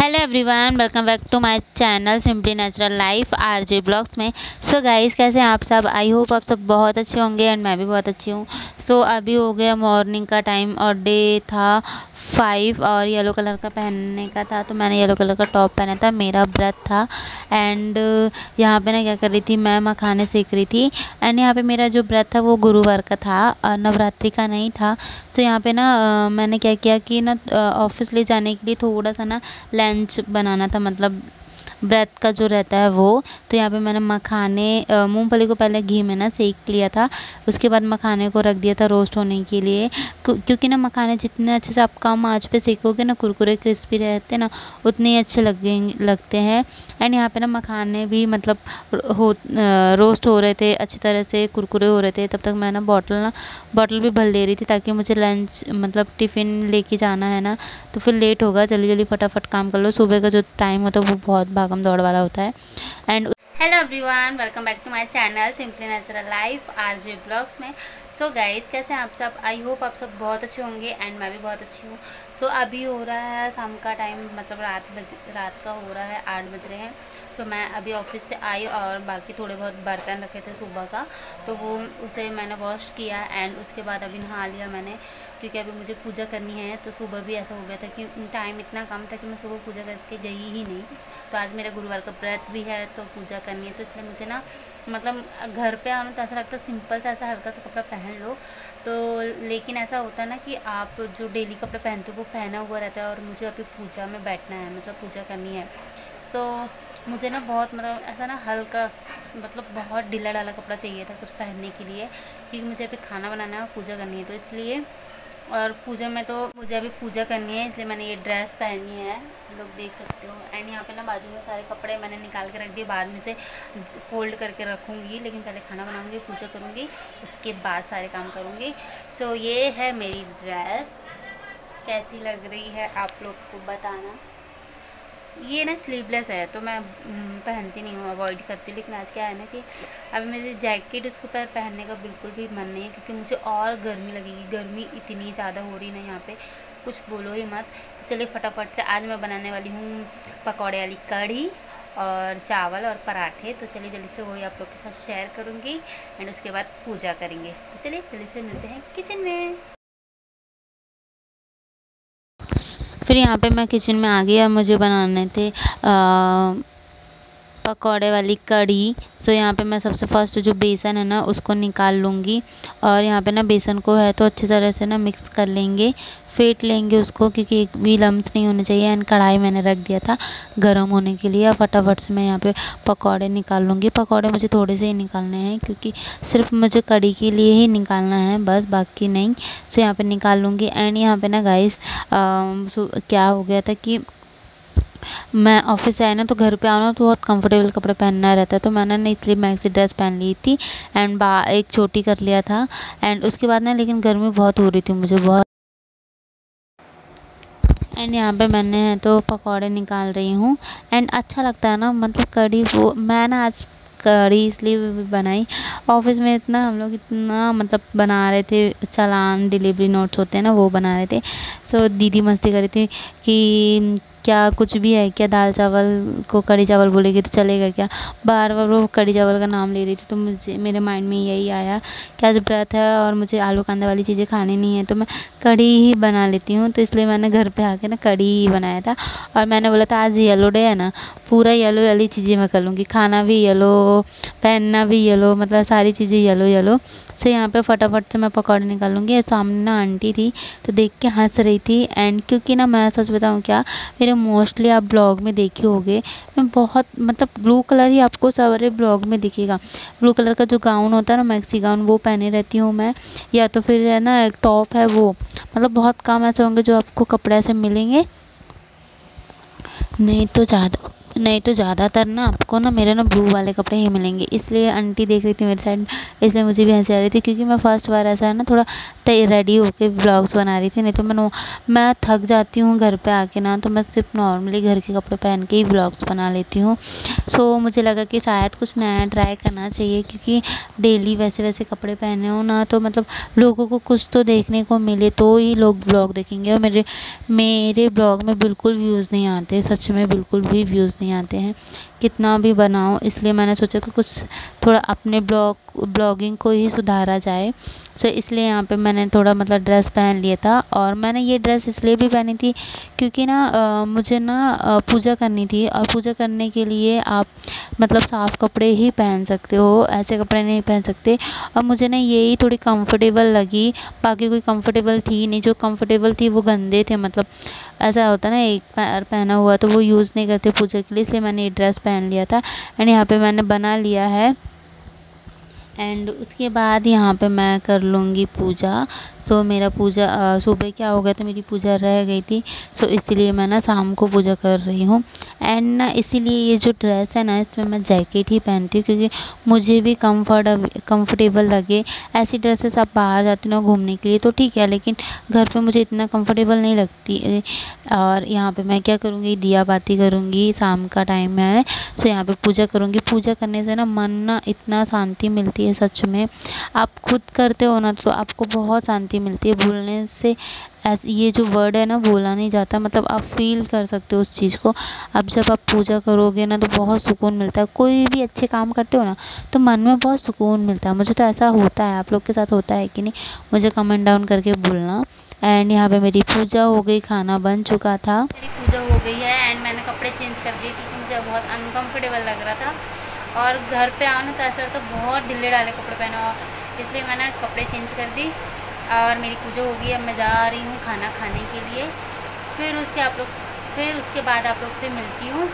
Hello everyone welcome back to my channel simply natural life RJ blogs में। So so guys कैसे हैं आप सब? आई होप आप सब बहुत अच्छे होंगे एंड मैं भी बहुत अच्छी हूँ। सो so, अभी हो गया मॉर्निंग का टाइम और डे था फाइव और येलो कलर का पहनने का था तो मैंने येलो कलर का टॉप पहना था मेरा व्रत था। एंड यहाँ पर ना क्या कर रही थी मैं मखाने सीख रही थी। एंड यहाँ पर मेरा जो व्रत था वो गुरुवार का था नवरात्रि का नहीं था। सो so, यहाँ पर ना मैंने क्या किया कि ना ऑफ़िस ले जाने के लिए थोड़ा सा ना लंच बनाना था मतलब व्रत का जो रहता है वो। तो यहाँ पे मैंने मखाने मूंगफली को पहले घी में ना सेक लिया था। उसके बाद मखाने को रख दिया था रोस्ट होने के लिए। क्योंकि ना मखाने जितने अच्छे से आप कम आँच पे सेकोगे ना, कुरकुरे क्रिस्पी रहते ना, उतने ही अच्छे लगेंगे लगते हैं। एंड यहाँ पे ना मखाने भी मतलब हो रोस्ट हो रहे थे, अच्छी तरह से कुरकुरे हो रहे थे। तब तक मैं ना बॉटल ना, बॉटल भी भर ले रही थी ताकि मुझे लंच मतलब टिफ़िन लेके जाना है ना। तो फिर लेट होगा जल्दी जल्दी फटाफट काम कर लो। सुबह का जो टाइम होता है वो बहुत भागम दौड़ वाला होता है। And hello everyone welcome back to my channel simply natural life RJ blogs में। सो so गाइस कैसे हैं आप सब? आई होप आप सब बहुत अच्छे होंगे एंड मैं भी बहुत अच्छी हूँ। सो so अभी हो रहा है शाम का टाइम मतलब रात बज रात का हो रहा है, आठ बज रहे हैं। सो so मैं अभी ऑफ़िस से आई और बाकी थोड़े बहुत बर्तन रखे थे सुबह का। तो वो उसे मैंने वॉश किया एंड उसके बाद अभी नहा लिया मैंने। क्योंकि अभी मुझे पूजा करनी है तो सुबह भी ऐसा हो गया था कि टाइम इतना कम था कि मैं सुबह पूजा करके गई ही नहीं। तो आज मेरा गुरुवार का व्रत भी है तो पूजा करनी है तो इसलिए मुझे ना मतलब घर पे आना तो ऐसा लगता है सिंपल सा ऐसा हल्का सा कपड़ा पहन लो। तो लेकिन ऐसा होता है ना कि आप जो डेली कपड़े पहनते हो, वो पहना हुआ रहता है और मुझे अभी पूजा में बैठना है मतलब पूजा करनी है। तो मुझे ना बहुत मतलब ऐसा ना हल्का मतलब बहुत ढीला ढाला कपड़ा चाहिए था कुछ पहनने के लिए, क्योंकि मुझे अभी खाना बनाना है और पूजा करनी है तो इसलिए और पूजा में तो मुझे अभी पूजा करनी है इसलिए मैंने ये ड्रेस पहनी है। लोग देख सकते हो। एंड यहाँ पे ना बाजू में सारे कपड़े मैंने निकाल के रख दिए। बाद में से फोल्ड करके रखूँगी लेकिन पहले खाना बनाऊँगी पूजा करूँगी उसके बाद सारे काम करूँगी। सो so, ये है मेरी ड्रेस कैसी लग रही है आप लोग को बताना? ये ना स्लीवलेस है तो मैं हम्म, पहनती नहीं हूँ अवॉइड करती हूँ। लेकिन आज क्या है ना कि अभी मेरी जैकेट उसके ऊपर पहनने का बिल्कुल भी मन नहीं है क्योंकि मुझे और गर्मी लगेगी। गर्मी इतनी ज़्यादा हो रही ना यहाँ पे कुछ बोलो ही मत। चलिए फटाफट से आज मैं बनाने वाली हूँ पकौड़े वाली कढ़ी और चावल और पराठे। तो चलिए जल्दी से वही आप लोग के साथ शेयर करूँगी एंड उसके बाद पूजा करेंगे। तो चलिए जल्दी से मिलते हैं किचन में। फिर यहाँ पे मैं किचन में आ गई और मुझे बनाने थे पकौड़े वाली कढ़ी। सो यहाँ पे मैं सबसे फ़र्स्ट जो बेसन है ना, उसको निकाल लूँगी। और यहाँ पे ना, बेसन को है तो अच्छी तरह से ना मिक्स कर लेंगे। फेंट लेंगे उसको, क्योंकि एक भी लम्स नहीं होने चाहिए। एंड कढ़ाई मैंने रख दिया था गर्म होने के लिए। फटाफट से मैं यहाँ पे पकौड़े निकाल लूँगी। पकौड़े मुझे थोड़े से ही निकालने हैं, क्योंकि सिर्फ़ मुझे कढ़ी के लिए ही निकालना है, बस बाकी नहीं। सो यहाँ पर निकाल लूँगी। एंड यहाँ पर ना गाइस क्या हो गया था कि मैं ऑफ़िस से आई ना तो घर पे आना तो बहुत कंफर्टेबल कपड़े पहनना रहता है। तो मैंने ना इसलिए मैक्सी ड्रेस पहन ली थी एंड बा, एक छोटी कर लिया था। एंड उसके बाद ना, लेकिन गर्मी बहुत हो रही थी मुझे, बहुत। एंड यहाँ पे मैंने तो पकौड़े निकाल रही हूँ। एंड अच्छा लगता है ना मतलब कड़ी वो मैं ना आज कड़ी इसलिए बनाई। ऑफ़िस में इतना हम लोग इतना मतलब बना रहे थे, चालान डिलीवरी नोट्स होते हैं ना, वो बना रहे थे। सो दीदी मस्ती कर रही थी कि क्या कुछ भी है क्या? दाल चावल को कढ़ी चावल बोलेगी तो चलेगा क्या? बार बार वो कढ़ी चावल का नाम ले रही थी तो मुझे, मेरे माइंड में यही आया कि आज व्रत है और मुझे आलू कांदे वाली चीज़ें खानी नहीं है तो मैं कढ़ी ही बना लेती हूँ। तो इसलिए मैंने घर पे आके ना कढ़ी ही बनाया था और मैंने बोला था, आज येलो डे है ना, पूरा येलो वाली चीज़ें मैं कर लूँगी। खाना भी येलो पहनना भी येलो मतलब सारी चीज़ें येलो येलो सो यहाँ पे फटाफट से मैं पकौड़े निकालूँगी सामने ना आंटी थी तो देख के हंस रही थी। एंड क्योंकि ना मैं सच बताऊँ क्या, मेरे मोस्टली आप ब्लॉग में देखे होंगे बहुत मतलब ब्लू कलर ही आपको सारे ब्लॉग में दिखेगा। ब्लू कलर का जो गाउन होता है ना मैक्सी गाउन वो पहने रहती हूँ मैं। या तो फिर है ना, एक टॉप है वो। मतलब बहुत कम ऐसे होंगे जो आपको कपड़े ऐसे मिलेंगे। नहीं तो ज़्यादा। नहीं तो ज़्यादातर ना आपको ना मेरे ना ब्लू वाले कपड़े ही मिलेंगे। इसलिए आंटी देख रही थी मेरी साइड इसलिए मुझे भी हँसी आ रही थी, क्योंकि मैं फ़र्स्ट बार ऐसा है ना थोड़ा रेडी होके ब्लॉग्स बना रही थी, नहीं तो मैं मैं थक जाती हूँ घर पे आके ना तो मैं सिर्फ़ नॉर्मली घर के कपड़े पहन के ही ब्लॉग्स बना लेती हूँ। सो मुझे लगा कि शायद कुछ नया ट्राई करना चाहिए, क्योंकि डेली वैसे वैसे कपड़े पहने हो ना तो मतलब लोगों को कुछ तो देखने को मिले तो ही लोग ब्लॉग देखेंगे। और मेरे मेरे ब्लॉग में बिल्कुल व्यूज़ नहीं आते, सच में बिल्कुल भी व्यूज़ नहीं आते हैं। कितना भी बनाओ, इसलिए मैंने सोचा कि कुछ थोड़ा अपने ब्लॉग, ब्लॉगिंग को ही सुधारा जाए। सो इसलिए यहाँ पे मैंने थोड़ा मतलब ड्रेस पहन लिया था और मैंने ये ड्रेस इसलिए भी पहनी थी क्योंकि ना मुझे ना पूजा करनी थी और पूजा करने के लिए आप मतलब साफ़ कपड़े ही पहन सकते हो, ऐसे कपड़े नहीं पहन सकते। और मुझे ना यही थोड़ी कंफर्टेबल लगी, बाकी कोई कंफर्टेबल थी नहीं। जो कंफर्टेबल थी वो गंदे थे मतलब। ऐसा होता ना, एक पैर पहना हुआ तो वो यूज़ नहीं करते पूजा के लिए, इसलिए मैंने ये ड्रेस पहन लिया था। एंड यहाँ पे मैंने बना लिया है। एंड उसके बाद यहाँ पे मैं कर लूँगी पूजा। सो so, मेरा पूजा सुबह क्या हो गया था मेरी पूजा रह गई थी। सो so, इसीलिए मैं ना शाम को पूजा कर रही हूँ। एंड ना इसीलिए ये जो ड्रेस है ना इसमें मैं जैकेट ही पहनती हूँ क्योंकि मुझे भी कंफर्ट कम्फर्टेबल लगे। ऐसी ड्रेसेस आप बाहर जाती हो घूमने के लिए तो ठीक है लेकिन घर पर मुझे इतना कम्फर्टेबल नहीं लगती। और यहाँ पर मैं क्या करूँगी दिया बाती करूँगी शाम का टाइम है। सो so, यहाँ पर पूजा करूँगी। पूजा करने से ना मन ना इतना शांति मिलती है। सच में। आप खुद करते हो ना तो आपको बहुत शांति मिलती है। भूलने से ऐसे, ये जो वर्ड है ना, बोला नहीं जाता। मतलब आप फील कर सकते हो उस चीज़ को। अब जब आप पूजा करोगे ना तो बहुत सुकून मिलता है। कोई भी अच्छे काम करते हो ना तो मन में बहुत सुकून मिलता है। मुझे तो ऐसा होता है। आप लोग के साथ होता है कि नहीं? मुझे कमेंट डाउन करके बोलना। एंड यहाँ पे मेरी पूजा हो गई, खाना बन चुका था। मेरी पूजा हो गई है। एंड मैंने कपड़े चेंज कर दिए, क्योंकि मुझे बहुत अनकम्फर्टेबल लग रहा था। और घर पे आओ ना तो ऐसा तो बहुत ढीले डाले कपड़े पहनो इसलिए मैंने कपड़े चेंज कर दी और मेरी पूजा हो गई, अब मैं जा रही हूँ खाना खाने के लिए। फिर उसके आप लोग, फिर उसके बाद आप लोग से मिलती हूँ।